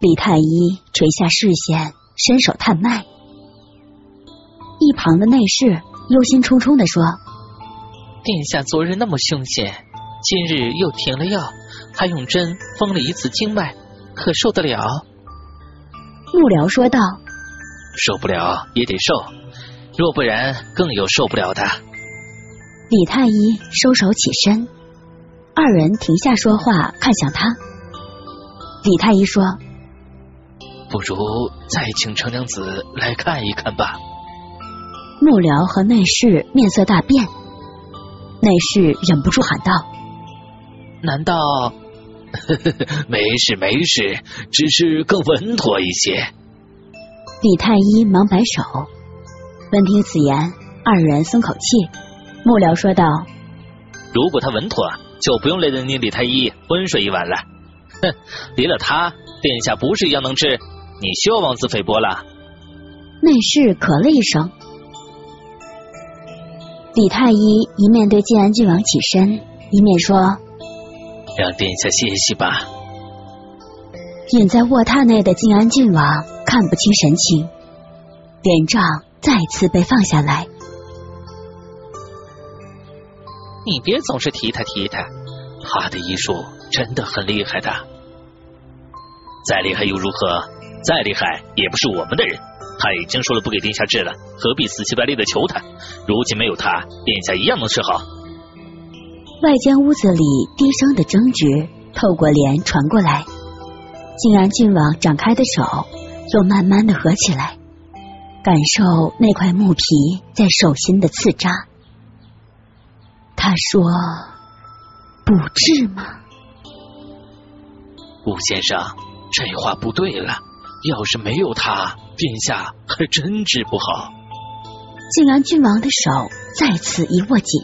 李太医垂下视线，伸手探脉。一旁的内侍忧心忡忡的说：“殿下昨日那么凶险，今日又停了药，还用针封了一次经脉，可受得了？”幕僚说道：“受不了也得受，若不然更有受不了的。”李太医收手起身，二人停下说话，看向他。李太医说：“不如再请程娘子来看一看吧。”幕僚和内侍面色大变，内侍忍不住喊道：“难道？呵 呵没事没事，只是更稳妥一些。”李太医忙摆手。闻听此言，二人松口气。幕僚说道：“如果他稳妥，就不用累得你李太医昏睡一晚了。哼，离了他，殿下不是一样能治？你休妄自菲薄了。”内侍咳了一声。李太医一面对晋安郡王起身，一面说：“让殿下歇息吧。”隐在卧榻内的晋安郡王看不清神情，脸帐再次被放下来。你别总是提他提他，他的医术真的很厉害的。再厉害又如何？再厉害也不是我们的人。他已经说了不给殿下治了，何必死乞白赖的求他？如今没有他，殿下一样能治好。外间屋子里低声的争执透过帘传过来。竟然郡王展开的手又慢慢的合起来，感受那块木皮在手心的刺扎。他说：“不治吗？”吴先生，这话不对了。要是没有他，殿下还真治不好。靖安郡王的手再次一握紧，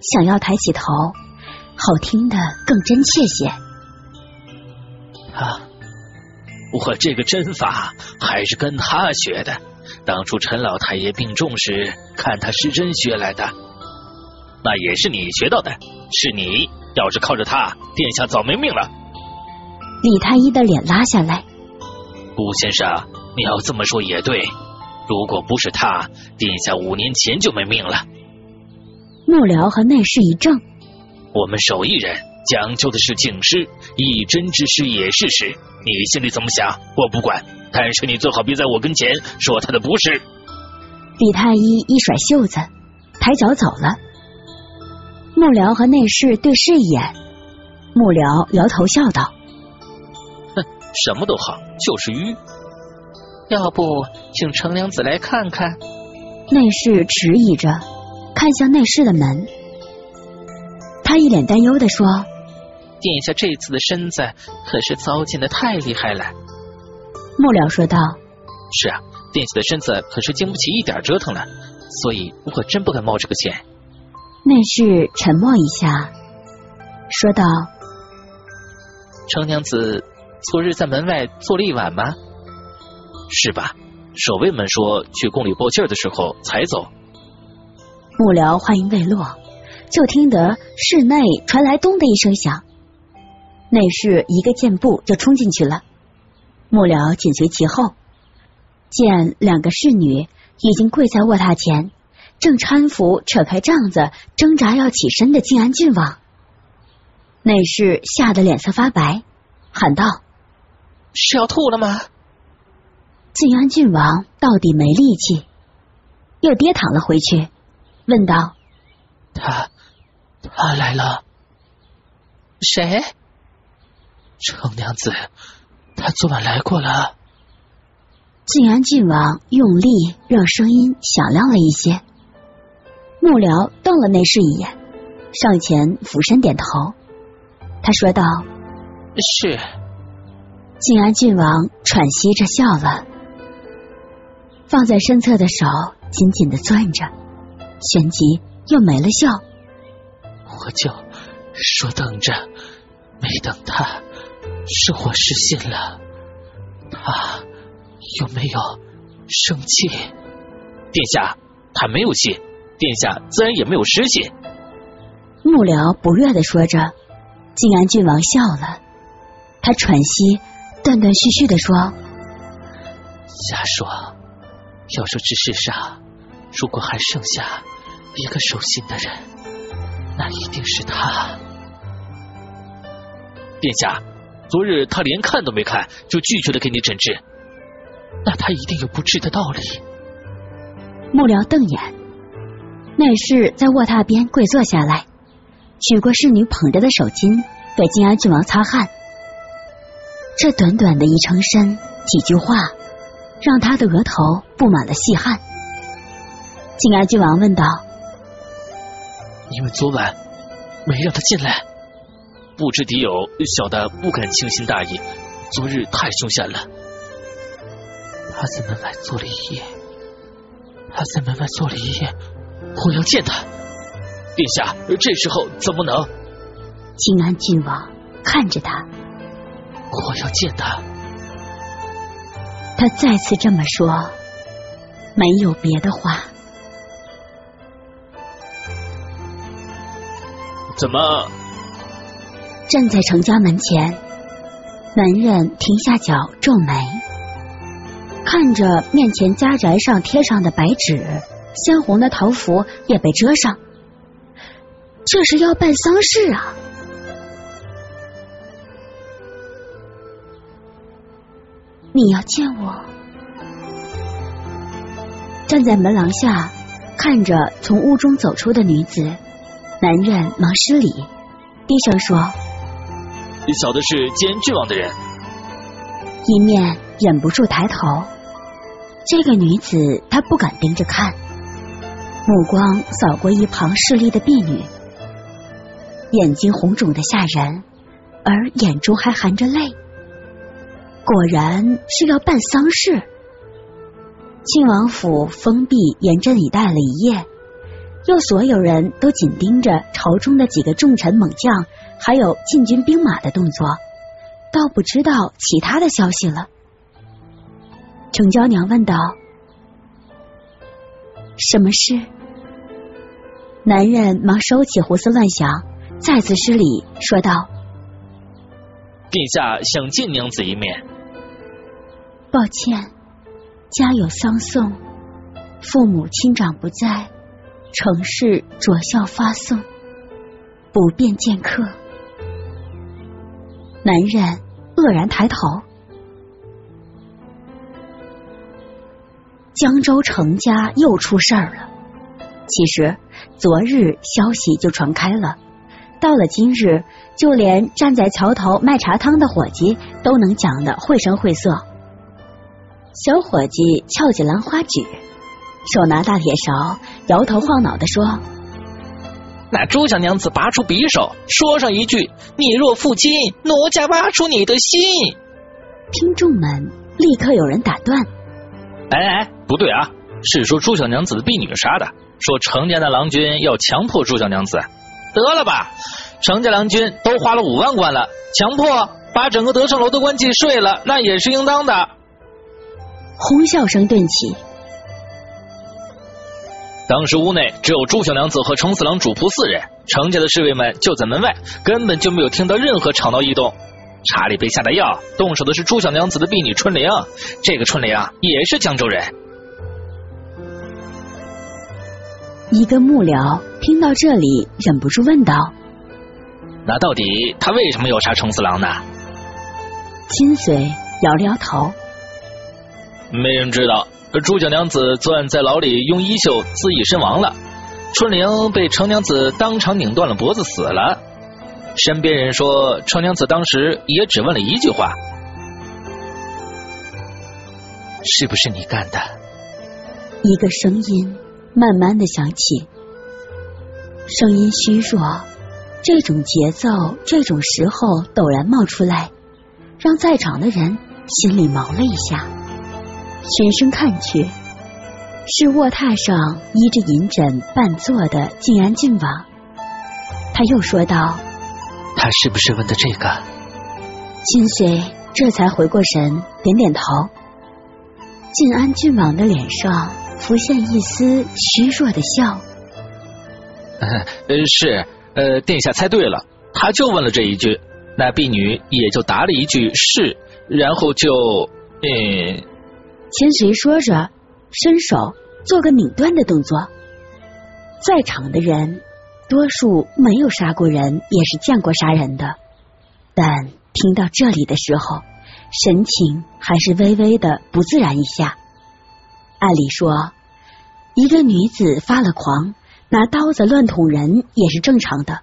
想要抬起头，好听的更真切些。啊，我这个针法还是跟他学的。当初陈老太爷病重时，看他施针学来的。那也是你学到的，是你。要是靠着他，殿下早没命了。李太医的脸拉下来。顾先生，你要这么说也对。如果不是他，殿下五年前就没命了。幕僚和内侍一怔。我们手艺人讲究的是敬师，一针之师也是师。你心里怎么想，我不管。但是你最好别在我跟前说他的不是。李太医一甩袖子，抬脚走了。幕僚和内侍对视一眼，幕僚摇头笑道：“哼，什么都好，就是愚。要不请程娘子来看看？”内侍迟疑着，看向内室的门。他一脸担忧的说：“殿下这次的身子可是糟践的太厉害了。”幕僚说道：“是啊，殿下的身子可是经不起一点折腾了，所以我可真不敢冒这个险。”内侍沉默一下，说道：“程娘子昨日在门外坐了一晚吗？是吧？守卫们说去宫里报信的时候才走。”幕僚话音未落，就听得室内传来“咚”的一声响，内侍一个箭步就冲进去了，幕僚紧随其后，见两个侍女已经跪在卧榻前。正搀扶扯开帐子，挣扎要起身的靖安郡王，内侍吓得脸色发白，喊道：“是要吐了吗？”晋安郡王到底没力气，又跌躺了回去，问道：“他他来了？谁？程娘子，他昨晚来过了。”晋安郡王用力让声音响亮了一些。幕僚瞪了内侍一眼，上前俯身点头。他说道：“是。”靖安郡王喘息着笑了，放在身侧的手紧紧的攥着，旋即又没了笑。我就说等着，没等他，是我失信了。他有没有生气？殿下，他没有信。殿下自然也没有失信。幕僚不悦的说着，靖安郡王笑了，他喘息，断断续续的说：“瞎说！要说这世上如果还剩下一个守信的人，那一定是他。”殿下，昨日他连看都没看就拒绝了给你诊治，那他一定有不治的道理。幕僚瞪眼，内侍在卧榻边跪坐下来，取过侍女捧着的手巾给晋安郡王擦汗。这短短的一程身，几句话，让他的额头布满了细汗。晋安郡王问道：“你们昨晚没让他进来？”不知敌友，小的不敢轻心大意。昨日太凶险了，他在门外坐了一夜。他在门外坐了一夜，我要见他。殿下，这时候怎么能？靖安郡王看着他，我要见他。他再次这么说，没有别的话。怎么？站在程家门前，男人停下脚，皱眉，看着面前家宅上贴上的白纸，鲜红的桃符也被遮上，这是要办丧事啊！你要见我？站在门廊下，看着从屋中走出的女子，男人忙施礼，低声说。小的是见郡王的人，一面忍不住抬头。这个女子，她不敢盯着看，目光扫过一旁势力的婢女，眼睛红肿的吓人，而眼中还含着泪。果然是要办丧事。庆王府封闭严阵以待了一夜，又所有人都紧盯着朝中的几个重臣猛将。还有禁军兵马的动作，倒不知道其他的消息了。程娇娘问道：“什么事？”男人忙收起胡思乱想，再次施礼说道：“殿下想见娘子一面。”抱歉，家有丧送，父母亲长不在，城市着孝发送，不便见客。男人愕然抬头，江州程家又出事儿了。其实昨日消息就传开了，到了今日，就连站在桥头卖茶汤的伙计都能讲得绘声绘色。小伙计翘起兰花指，手拿大铁勺，摇头晃脑的说。那朱小娘子拔出匕首，说上一句：“你若负亲，奴家挖出你的心。”听众们立刻有人打断：“哎哎，不对啊！是说朱小娘子的婢女杀的，说程家的郎君要强迫朱小娘子，得了吧！程家郎君都花了五万贯了，强迫把整个德胜楼的官妓睡了，那也是应当的。”哄笑声顿起。当时屋内只有朱小娘子和程四郎主仆四人，程家的侍卫们就在门外，根本就没有听到任何吵闹异动。查理被下的药，动手的是朱小娘子的婢女春玲，这个春玲也是江州人。一个幕僚听到这里，忍不住问道：“那到底他为什么要杀程四郎呢？”金随摇了摇头：“没人知道。”朱九娘子昨晚在牢里用衣袖自缢身亡了，春玲被程娘子当场拧断了脖子死了。身边人说，程娘子当时也只问了一句话：“是不是你干的？”一个声音慢慢的响起，声音虚弱，这种节奏，这种时候陡然冒出来，让在场的人心里毛了一下。循声看去，是卧榻上依着银枕半坐的晋安郡王。他又说道：“他是不是问的这个？”金随这才回过神，点点头。晋安郡王的脸上浮现一丝虚弱的笑。呃，是，呃，殿下猜对了，他就问了这一句，那婢女也就答了一句是，然后就嗯。千随说着，伸手做个拧断的动作。在场的人多数没有杀过人，也是见过杀人的，但听到这里的时候，神情还是微微的不自然一下。按理说，一个女子发了狂，拿刀子乱捅人也是正常的，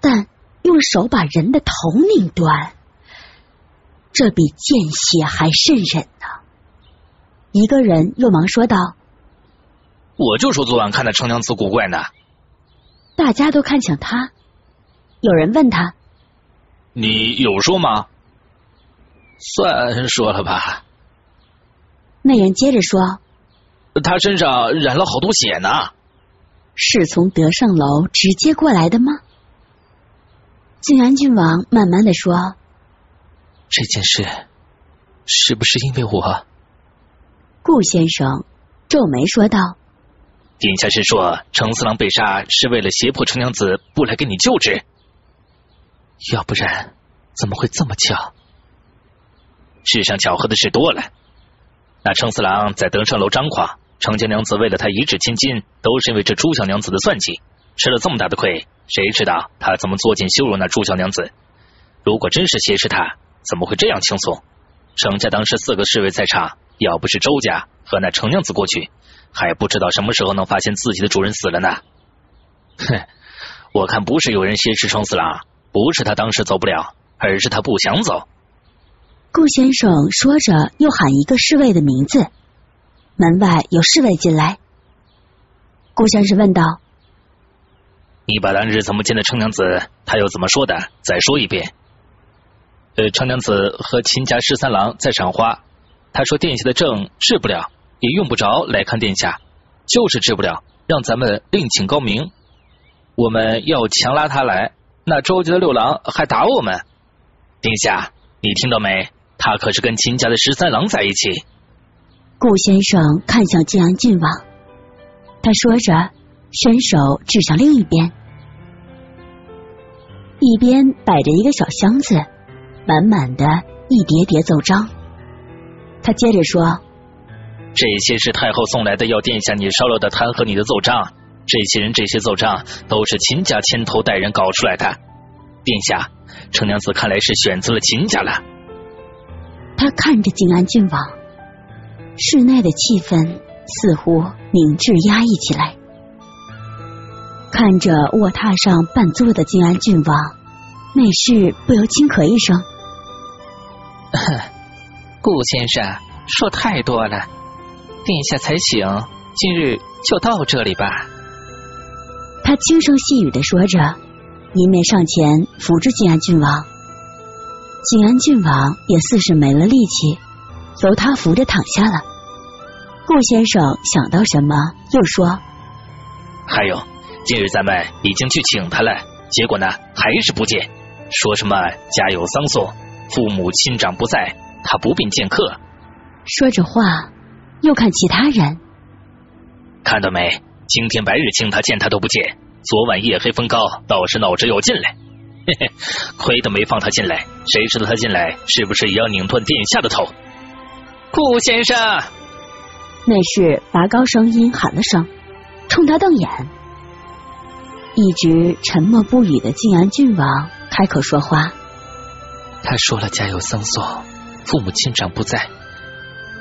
但用手把人的头拧断，这比见血还渗人呢。一个人又忙说道：“我就说昨晚看的城墙子古怪呢。”大家都看向他，有人问他：“你有说吗？”“算说了吧。”那人接着说：“他身上染了好多血呢。”“是从德胜楼直接过来的吗？”靖安郡王慢慢的说：“这件事是不是因为我？”顾先生皱眉说道：“殿下是说程四郎被杀是为了胁迫程娘子不来给你救治？要不然怎么会这么巧？世上巧合的事多了。那程四郎在登上楼张狂，程家娘子为了他一掷千金，都是因为这朱小娘子的算计。吃了这么大的亏，谁知道他怎么作践羞辱那朱小娘子？如果真是挟持他，怎么会这样轻松？程家当时四个侍卫在场。”要不是周家和那程娘子过去，还不知道什么时候能发现自己的主人死了呢。哼，我看不是有人挟持程四郎，不是他当时走不了，而是他不想走。顾先生说着，又喊一个侍卫的名字。门外有侍卫进来，顾先生问道：“你把当日怎么见的程娘子，他又怎么说的？再说一遍。”呃，程娘子和秦家十三郎在赏花。他说：“殿下的症治不了，也用不着来看殿下，就是治不了，让咱们另请高明。我们要强拉他来，那周家的六郎还打我们。殿下，你听到没？他可是跟秦家的十三郎在一起。”顾先生看向晋安郡王，他说着，伸手指向另一边，一边摆着一个小箱子，满满的一叠叠奏章。他接着说：“这些是太后送来的，要殿下你烧了的弹劾你的奏章。这些人、这些奏章都是秦家牵头带人搞出来的。殿下，程娘子看来是选择了秦家了。”他看着靖安郡王，室内的气氛似乎凝滞压抑起来。看着卧榻上半坐的靖安郡王，内侍不由轻咳一声。顾先生说太多了，殿下才醒，今日就到这里吧。他轻声细语的说着，一面上前扶住靖安郡王。靖安郡王也似是没了力气，由他扶着躺下了。顾先生想到什么，又说：“还有，今日咱们已经去请他了，结果呢，还是不见，说什么家有丧送，父母亲长不在。”他不便见客。说着话，又看其他人。看到没？青天白日请他见他都不见。昨晚夜黑风高，倒是闹着要进来。嘿嘿，亏得没放他进来。谁知道他进来，是不是也要拧断殿下的头？顾先生，那是拔高声音喊了声，冲他瞪眼。一直沉默不语的靖安郡王开口说话。他说了，家有丧丧。父母亲长不在，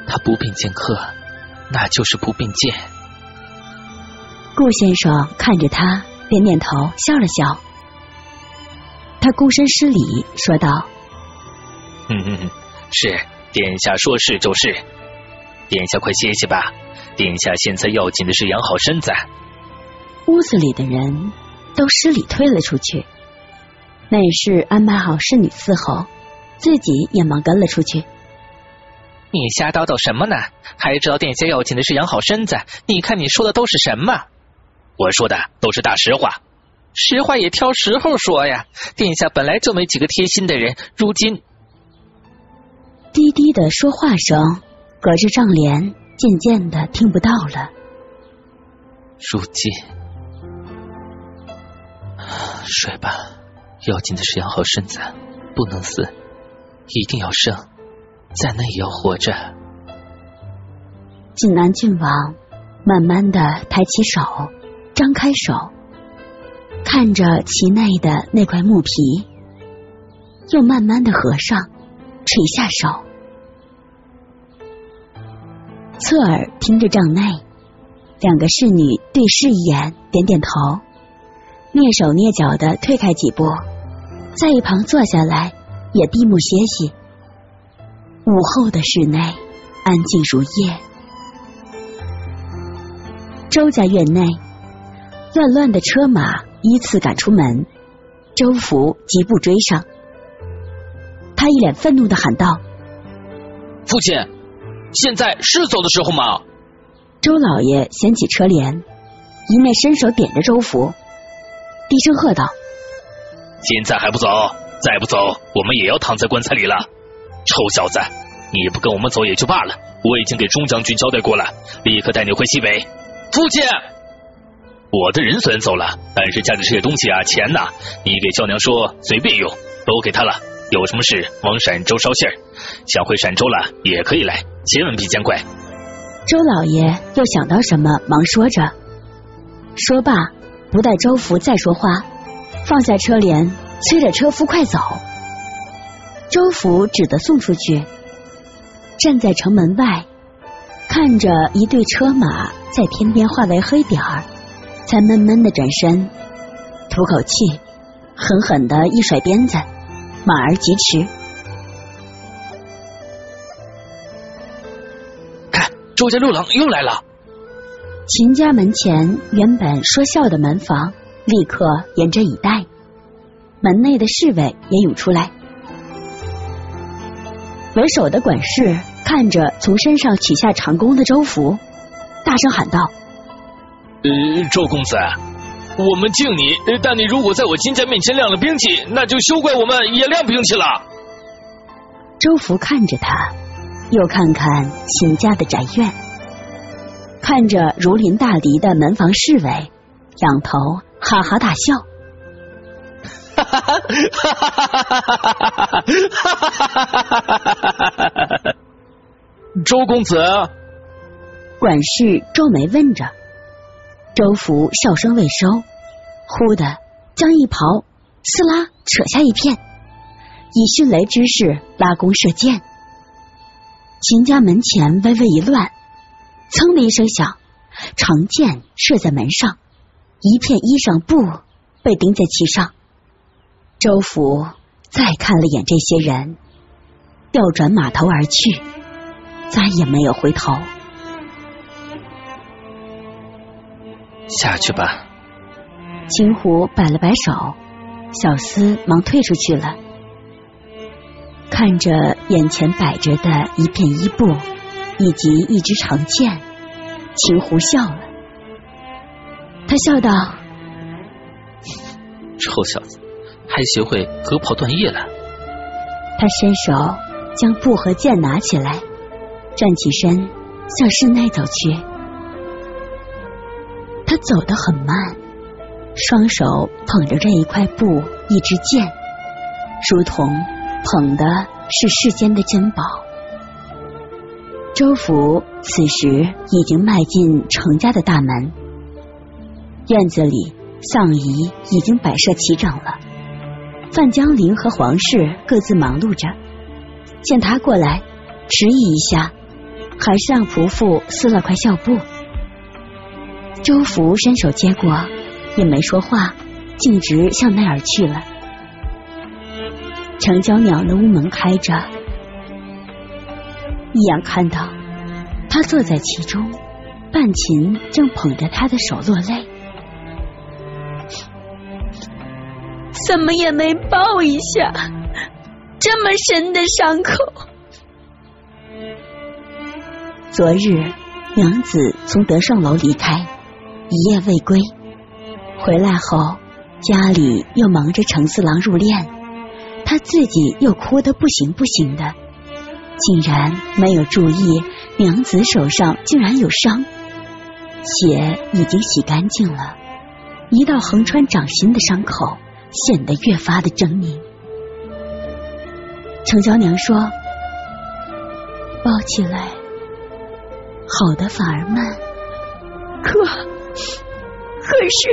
他不便见客，那就是不便见。顾先生看着他，点点头，笑了笑。他躬身施礼，说道：“嗯嗯，是殿下说是就是。殿下快歇息吧，殿下现在要紧的是养好身子。”屋子里的人都施礼退了出去，内侍安排好侍女伺候。自己也忙跟了出去。你瞎叨叨什么呢？还知道殿下要紧的是养好身子？你看你说的都是什么？我说的都是大实话。实话也挑时候说呀。殿下本来就没几个贴心的人，如今低低的说话声隔着帐帘渐渐的听不到了。如今睡吧，要紧的是养好身子，不能死。一定要生，在那也要活着。晋南郡王慢慢的抬起手，张开手，看着其内的那块木皮，又慢慢的合上，垂下手。侧耳听着帐内，两个侍女对视一眼，点点头，蹑手蹑脚的退开几步，在一旁坐下来，也闭目歇息。午后的室内安静如夜。周家院内，乱乱的车马依次赶出门，周福疾步追上，他一脸愤怒的喊道：“父亲，现在是走的时候吗？”周老爷掀起车帘，一面伸手点着周福，低声喝道：“现在还不走？再不走，我们也要躺在棺材里了！臭小子，你不跟我们走也就罢了，我已经给钟将军交代过了，立刻带你回西北。”父亲，我的人虽然走了，但是家里这些东西啊、钱呐，你给娇娘说随便用，都给她了。有什么事往陕州捎信儿，想回陕州了也可以来，千万别见怪。周老爷又想到什么，忙说着。说罢，不待周福再说话，放下车帘，催着车夫快走。周福只得送出去，站在城门外。看着一队车马在天边化为黑点儿，才闷闷的转身，吐口气，狠狠的一甩鞭子，马儿疾驰。看，周家六郎又来了。秦家门前原本说笑的门房，立刻严阵以待，门内的侍卫也涌出来，为首的管事。看着从身上取下长弓的周福，大声喊道：“呃，周公子，我们敬你，但你如果在我金家面前亮了兵器，那就休怪我们也亮兵器了。”周福看着他，又看看秦家的宅院，看着如临大敌的门房侍卫，仰头哈哈大笑。哈哈哈哈哈周公子，管事皱眉问着。周福笑声未收，忽的将一袍撕拉扯下一片，以迅雷之势拉弓射箭。秦家门前微微一乱，噌的一声响，长箭射在门上，一片衣裳布被钉在其上。周福再看了眼这些人，调转马头而去。再也没有回头。下去吧。秦虎摆了摆手，小厮忙退出去了。看着眼前摆着的一片衣布以及一支长剑，秦虎笑了。他笑道：“臭小子，还学会割袍断叶了。”他伸手将布和剑拿起来。站起身，向室内走去。他走得很慢，双手捧着这一块布、一支剑，如同捧的是世间的珍宝。周福此时已经迈进程家的大门，院子里丧仪已经摆设齐整了。范江陵和黄氏各自忙碌着，见他过来，迟疑一下。还是让仆妇撕了块孝布。周福伸手接过，也没说话，径直向那儿去了。程娇娘的屋门开着，一眼看到他坐在其中，半琴正捧着他的手落泪，怎么也没抱一下，这么深的伤口。昨日娘子从德胜楼离开，一夜未归，回来后家里又忙着程四郎入殓，他自己又哭得不行不行的，竟然没有注意娘子手上竟然有伤，血已经洗干净了，一道横穿掌心的伤口显得越发的狰狞。程娇娘说：“抱起来好的反而慢。可可是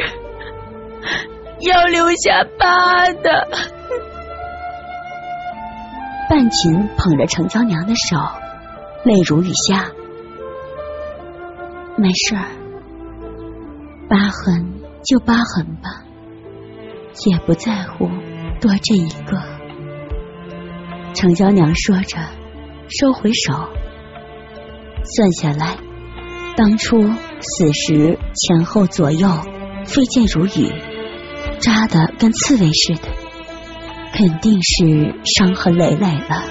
要留下疤的。半琴捧着程娇娘的手，泪如雨下。没事儿，疤痕就疤痕吧，也不在乎多这一个。程娇娘说着，收回手，算下来，当初死时前后左右飞溅如雨，扎的跟刺猬似的，肯定是伤痕累累了。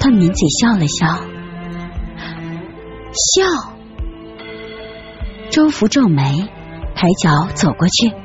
他抿嘴笑了笑。笑，周福皱眉，抬脚走过去。